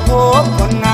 มาพบคนง